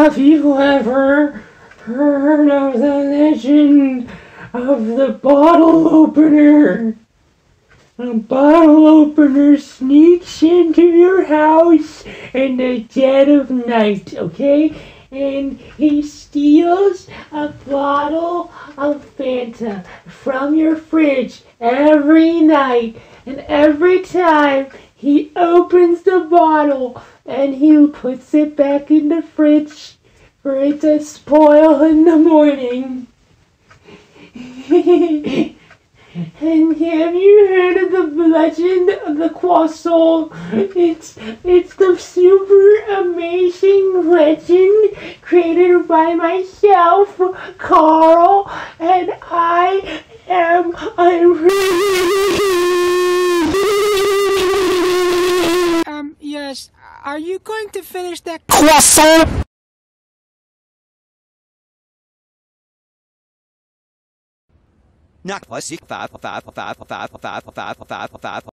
Have you ever heard of the legend of the bottle opener? A bottle opener sneaks into your house in the dead of night, okay? And he steals a bottle of Fanta from your fridge every night. And every time he opens the bottle and he puts it back in the fridge for it to spoil in the morning. And have you heard of the legend of the croissant? It's it's the super amazing legend created by myself, Carl, and I am a Um, Are you going to finish that croissant? Knock plus six five five five five five five five five five five